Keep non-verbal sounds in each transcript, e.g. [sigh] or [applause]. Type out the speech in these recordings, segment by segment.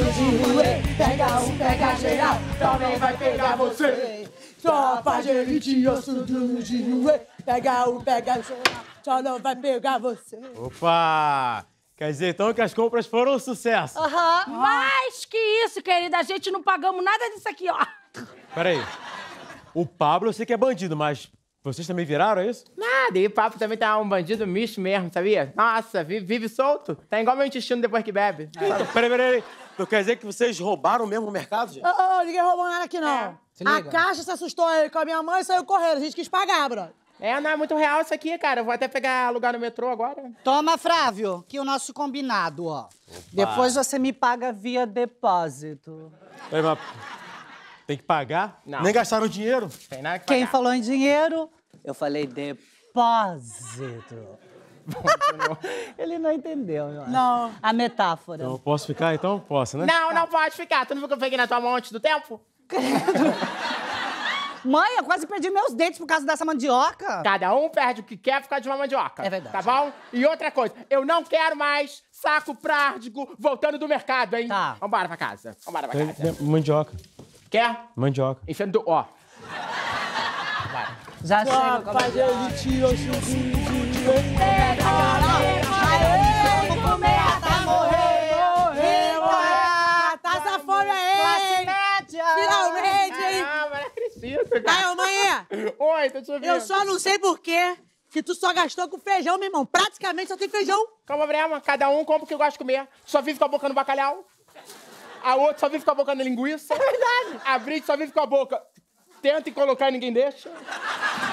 tudinho, ei. Pega um, pega geral, também vai pegar você. Tropa de elite, eu sou tudinho, ei. Pega um, pega geral, só não vai pegar você. Opa! Quer dizer então que as compras foram um sucesso. Aham. Mais que isso, querida. A gente não pagamos nada disso aqui, ó. Peraí. O Pablo eu sei que é bandido, mas vocês também viraram, é isso? Nada, e o papo também tá um bandido misto mesmo, sabia? Nossa, vive, vive solto. Tá igual meu intestino depois que bebe. Então, peraí, peraí. Então quer dizer que vocês roubaram mesmo o mercado, gente? Ô, ô, ninguém roubou nada aqui, não. Se A caixa se assustou aí com a minha mãe e saiu correndo. A gente quis pagar, brother. É, não é muito real isso aqui, cara. Eu vou até pegar lugar no metrô agora. Toma, Frávio, que o nosso combinado, ó. Depois você me paga via depósito. Peraí, mas tem que pagar? Não. Nem gastaram dinheiro? Tem nada que Quem pagar. falou em dinheiro? Eu falei depósito. [laughs] Ele não entendeu, eu acho. Não. A metáfora. Então, eu posso ficar então? Posso, né? Não, não pode ficar. Tu não viu que eu peguei na tua mão antes do tempo? [laughs] Mãe, eu quase perdi meus dentes por causa dessa mandioca. Cada um perde o que quer ficar de uma mandioca. É verdade. Tá bom? E outra coisa, eu não quero mais saco prárdigo voltando do mercado, hein? Tá. Vambora pra casa. Vambora pra casa. Mandioca. Quer? Mandioca. Enfiando do... Ó. Já chega. Tropa de elite, eu sou tudinho, ei. Morreu, Tá essa fome aí. Finalmente, hein? Ah, mas não acredito, cara. Aí, ô, mãe, Oi, tô te ouvindo. eu só não sei por quê que tu só gastou com feijão, meu irmão. Praticamente só tem feijão. Calma, problema. Cada um compra o que gosta de comer. Só vive com a boca no bacalhau. A outra só vive com a boca na linguiça. É verdade. A Brit só vive com a boca. Tenta e colocar e ninguém deixa.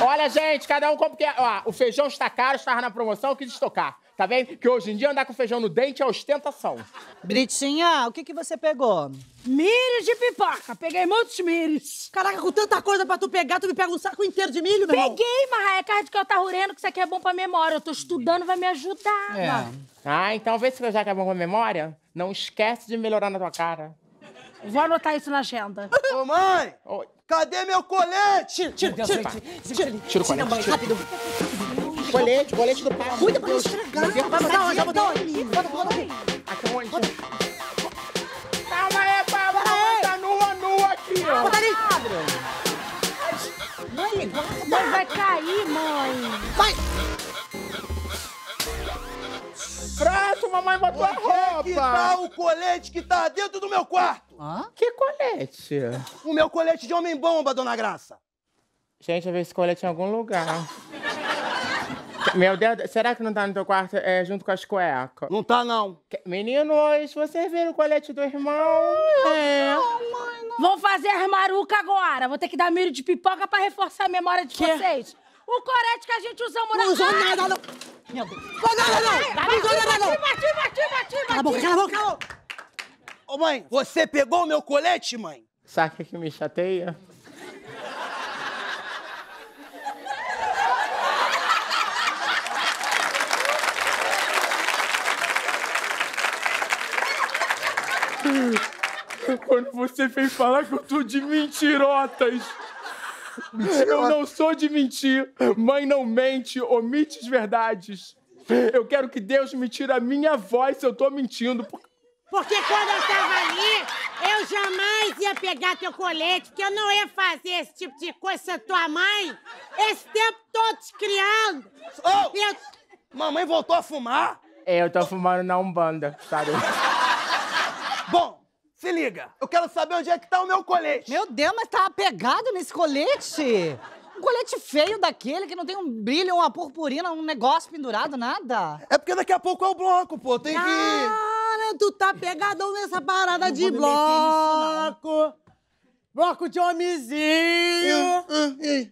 Olha, gente, cada um compra o que... Ó, o feijão está caro, estava na promoção, eu quis estocar. Tá vendo? Que hoje em dia andar com feijão no dente é ostentação. Britinha, o que, que você pegou? Milho de pipoca. Peguei muitos milhos. Caraca, com tanta coisa pra tu pegar, tu me pega um saco inteiro de milho, meu irmão. Peguei, mas é carne de que eu tá rurendo, que isso aqui é bom pra memória. Eu tô estudando, vai me ajudar. É. Ah, então vê se já que é bom com a memória, não esquece de melhorar na tua cara. Vou anotar isso na agenda. Ô, mãe! Oi. Cadê meu colete? Tira, tira, tira. Tira, Tira o colete, tira. rápido. Colete, colete do pai. Cuida pra não estragar. Vai botar onde? Vai botar onde? Bota, bota aqui. Aqui onde? Calma aí, Pablo. Tá nua, nua aqui, ó. Bota ali. Mas vai cair, mãe. Vai. Pronto, mamãe botou a Que tá roupa. o colete que tá dentro do meu quarto? Hã? Que colete? O meu colete de homem-bomba, dona Graça. Gente, eu vi esse colete em algum lugar. Meu Deus, será que não tá no teu quarto é, junto com as cuecas? Não tá, não. Que- Meninos, vocês viram o colete do irmão? É. Vou fazer as maruca agora. Vou ter que dar milho de pipoca pra reforçar a memória de vocês. O corete que a gente usou Não usou nada, não. Meu Deus. Não, não, não, não. Não usou nada, não. Bati, bati, bati, bati. Cala a boca, cala a boca, cala a boca. Ô, mãe, você pegou o meu colete, mãe? Sabe o que que me chateia? Quando você vem falar que eu tô de mentirotas. Eu não sou de mentir. Mãe não mente, omite as verdades. Eu quero que Deus me tire a minha voz se eu tô mentindo. porque quando eu tava ali, eu jamais ia pegar teu colete, porque eu não ia fazer esse tipo de coisa se a tua mãe, esse tempo todo te criando. Ô, Eu... mamãe voltou a fumar? É, eu tô fumando na Umbanda, sabe? Bom, se liga. Eu quero saber onde é que tá o meu colete. Meu Deus, mas tá apegado nesse colete? Um colete feio daquele que não tem um brilho, uma purpurina, um negócio pendurado, nada. É porque daqui a pouco é o bloco, pô. Tem que... Cara, tu tá pegadão nessa parada de bloco. Bloco de homenzinho.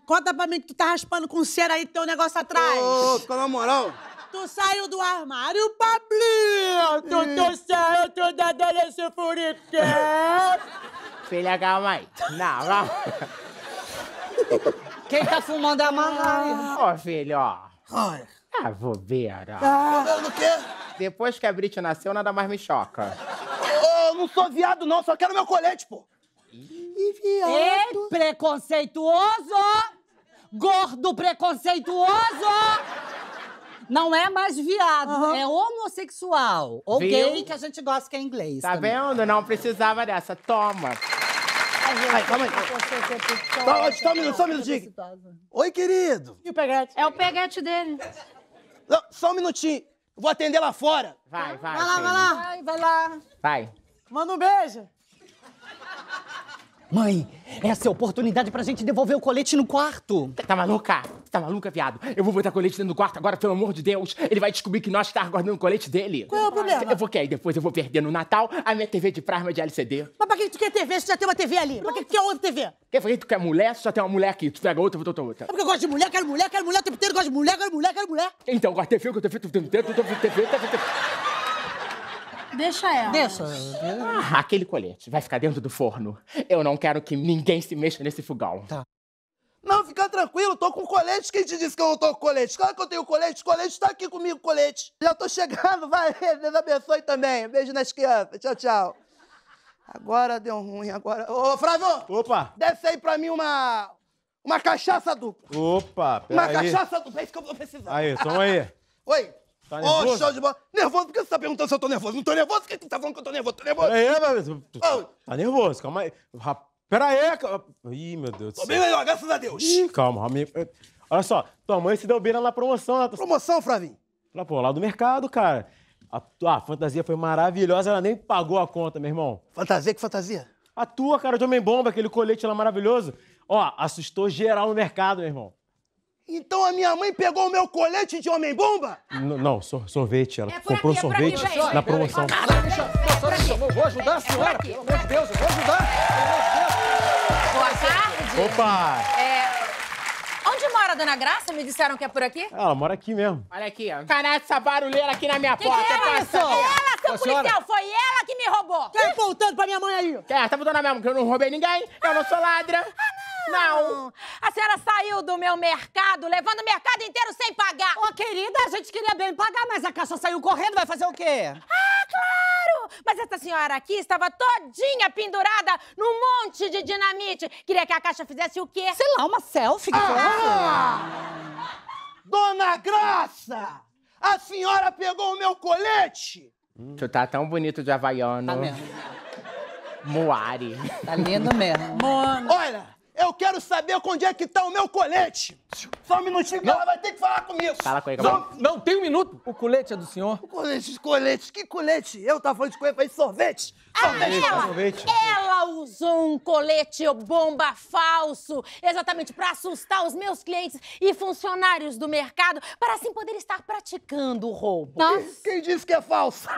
Conta pra mim que tu tá raspando com cera aí teu negócio atrás. Ô, fica na moral. Tu saiu do armário, Pablinho! Tu, tu saiu, tu da adolescência furiquel! [laughs] Filha, calma aí. Não, calma. Quem tá fumando é a Marai. Ó, filho, ó. Ai. Ah, bobeira. Tá vendo o quê? Depois que a Brit nasceu, nada mais me choca. Ô, eu não sou viado, não. Só quero meu colete, pô. Ei, preconceituoso! Gordo preconceituoso! Não é mais viado, é homossexual. Ou Viu? gay, que a gente gosta que é inglês. Tá também. vendo? Não precisava dessa. Toma. Ai, calma aí. Só, só um minuto, só um minutinho. Oi, querido. E o peguete? É o peguete dele. Não, só um minutinho. Vou atender lá fora. Vai, vai. Vai lá, filho. vai lá. Vai, vai lá. Vai. Manda um beijo. Mãe, essa é a oportunidade pra gente devolver o colete no quarto. Tá maluca? Tá maluca, viado? Eu vou botar colete dentro do quarto agora, pelo amor de Deus. Ele vai descobrir que nós tá guardando o colete dele. Qual é o problema? Eu vou que aí depois eu vou perder no Natal a minha TV de plasma de LCD. Mas pra que tu quer TV se já tem uma TV ali? Pra que tu quer outra TV? É Quer fazer tu quer mulher, só tem uma mulher aqui. Tu pega outra, eu vou botar outra. porque eu gosto de mulher, quero mulher, quero mulher, o tempo inteiro gosto de mulher, quero mulher, quero mulher. Então, agora TV, que eu tô feito, tu tem tu tem TV, TV, TV. Deixa ela. Deixa. Ah, aquele colete vai ficar dentro do forno. Eu não quero que ninguém se mexa nesse fogão. Tá. Não, fica tranquilo, tô com colete. Quem te disse que eu não tô com colete? Claro que eu tenho colete. Colete tá aqui comigo, colete. Já tô chegando, vai. [laughs] Deus abençoe também. Beijo nas crianças. Tchau, tchau. Agora deu ruim, agora. Ô, Flávio, Opa! desce aí pra mim uma. Uma cachaça dupla. Opa, Uma peraí. cachaça dupla, é isso que eu tô precisando. Aí, toma aí. Oi. Tá nervoso? show de bola. Nervoso? Por que você tá perguntando se eu tô nervoso? Não tô nervoso? Por que você tá falando que eu tô nervoso? Tô nervoso. Peraí, meu Deus. Ô. Tá nervoso, calma aí. Rap- Pera aí. calma. Ih, meu Deus do Tô céu. bem melhor, graças a Deus. Ih, calma, amigo. Olha só, tua mãe se deu bem lá na promoção. Lá, Promoção, Flavinho. lá, pô, lá do mercado, cara. A tua fantasia foi maravilhosa, ela nem pagou a conta, meu irmão. Fantasia, que fantasia? A tua, cara, de homem-bomba, aquele colete lá maravilhoso. Ó, assustou geral no mercado, meu irmão. Então a minha mãe pegou o meu colete de homem-bomba? N- não, sor- sorvete. Ela É comprou aqui, é sorvete vem. na promoção. Eu vou ajudar a senhora, pelo amor de Deus, eu vou ajudar. Boa tarde. Opa! É, Onde mora a Dona Graça? Me disseram que é por aqui. Ela mora aqui mesmo. Olha aqui, ó. Caralho, essa barulheira aqui na minha Que porta. que é isso? aqui. Ela, seu Ô, senhora. policial, foi ela que me roubou. Tá apontando pra minha mãe aí. É, tá botando na mesma que eu não roubei ninguém. Eu não sou ladra. Não. A senhora saiu do meu mercado, levando o mercado inteiro sem pagar. Ô, querida, a gente queria bem pagar, mas a caixa saiu correndo, vai fazer o quê? Ah, claro! Mas essa senhora aqui estava todinha pendurada num monte de dinamite. Queria que a caixa fizesse o quê? Sei lá, uma selfie. que Dona Graça! A senhora pegou o meu colete? Tu tá tão bonito de havaiano. Tá mesmo. Moari. Tá lindo mesmo. Olha, eu quero saber onde é que tá o meu colete. Só um minutinho que ela vai ter que falar comigo. Fala com ele, calma. Não, tem um minuto. O colete é do senhor. Colete, colete, que colete? Eu tava falando de colete, falei sorvete. Sorvete. Ela, sorvete. ela usou um colete bomba falso, exatamente para assustar os meus clientes e funcionários do mercado, para assim poder estar praticando o roubo. Quem disse que é falso?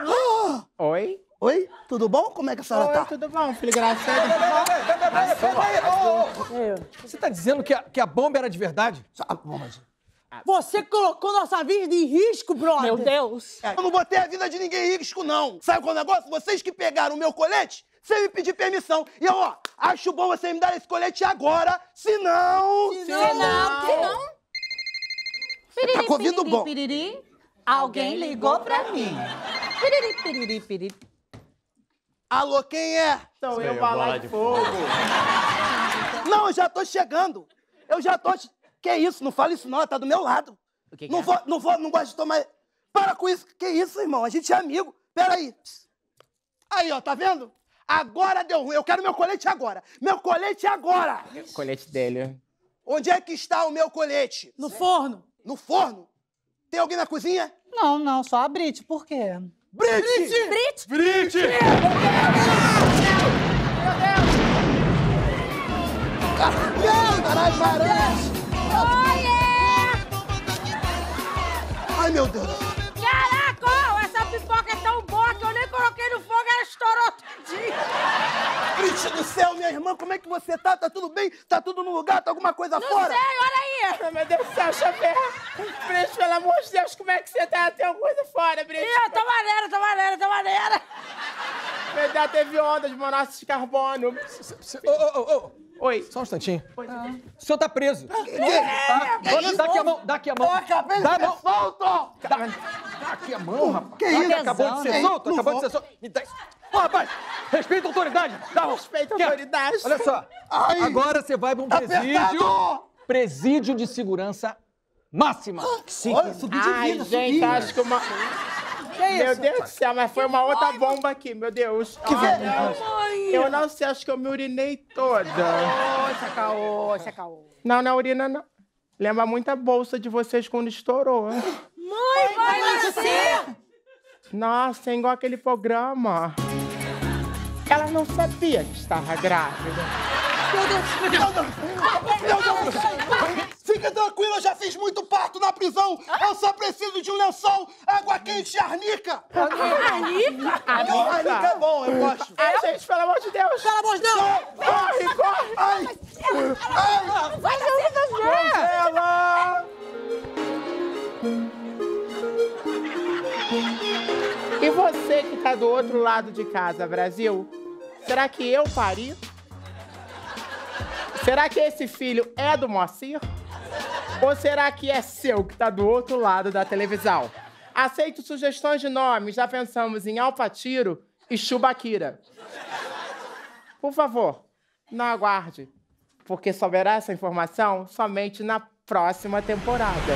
Oi? Oi, tudo bom? Como é que a senhora Oi, tá? tudo bom, filho graçado? Você tá dizendo que a, que a bomba era de verdade? Ah, bom, mas- Você colocou nossa vida em risco, brother. Meu Deus. Eu não botei a vida de ninguém em risco, não. Sabe qual é o negócio? Vocês que pegaram o meu colete, sem me pedir permissão. E eu, ó, acho bom você me dar esse colete agora, senão... Senão, que não. Tá com ouvido bom. Piriri, alguém ligou pra mim. Piriri, piriri, piriri. Alô, quem é? Sou eu, eu, bala de de fogo. [laughs] Não, eu já tô chegando. Eu já tô... Que isso? Não fala isso não, ela tá do meu lado. O que que não é? vou, não vou, não gosto de tomar... Para com isso. Que isso, irmão? A gente é amigo. Pera aí. Aí, ó, tá vendo? Agora deu ruim. Eu quero meu colete agora. Meu colete agora. Colete dele. Onde é que está o meu colete? No forno. No forno? Tem alguém na cozinha? Não, não, só a Brit, por quê? Brit! Brit, Brit! Não, caralho, parece! Ai, meu Deus! Caraca, ó, essa pipoca é tão boa que eu nem coloquei no fogo, ela estourou tudinho. Brit do céu, minha irmã, como é que você tá? Tá tudo bem? Tá tudo no lugar? Tá alguma coisa Não fora? sei, olha aí. Ai, meu Deus do céu, Xavier. Brit, pelo amor de Deus, como é que você tá? Tem alguma coisa fora, Brit? Ih, tá maneira, tá maneira, tá maneira. Deus, teve onda de monóxido de carbono. Ô, ô, ô, ô. Oi. Só um instantinho. O senhor tá preso. Que- Tá? Dá aqui a mão, dá aqui a mão. Eu acabei de Dá a ser mão. solto! Dá, dá aqui a mão, rapaz. Que Dá isso? Acabou de ser solto, acabou vou. de ser solto. Me dá isso. Ô, rapaz, respeita a autoridade. Dá a mão. Respeita a autoridade. Olha só. Ai. Agora você vai pra um Tá presídio. apertado! Presídio de segurança máxima. Olha, subi de Ai, vida, gente, subi. acho que uma. Meu Deus do céu, mas foi uma outra bomba aqui, meu Deus. Que Eu não sei, acho que eu me urinei toda. Ô, caô, esse é caô. Não, não, urina não. Lembra muito a bolsa de vocês quando estourou. Mãe, vai nascer! Nossa, é igual aquele programa. Ela não sabia que estava grávida. Fica tranquilo, eu já fiz muito parto na prisão. Eu só preciso de um lençol, água quente e arnica. Arnica? Arnica é bom, eu gosto. Ai, gente, pelo amor de Deus. Pelo amor de Deus! Corre, corre. Ai, ai, Vai nascer, Ela... E você que tá do outro lado de casa, Brasil? Será que eu pari? Será que esse filho é do Moacir? Ou será que é seu que tá do outro lado da televisão? Aceito sugestões de nomes. Já pensamos em Alpatiro e Chubaquira. Por favor, não aguarde, porque souberá essa informação somente na próxima temporada.